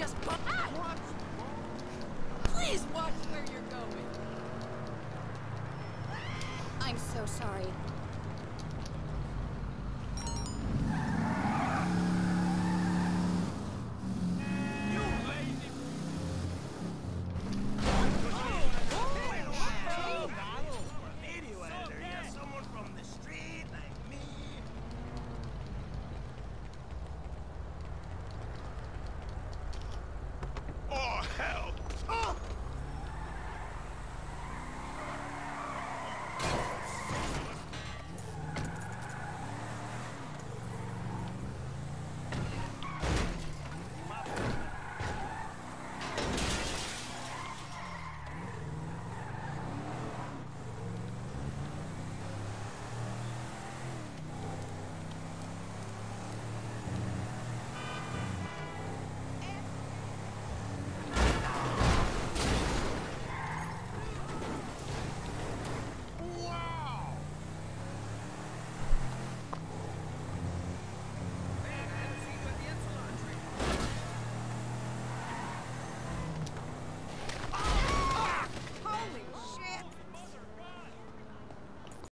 just ah! Please watch where you're going. I'm so sorry.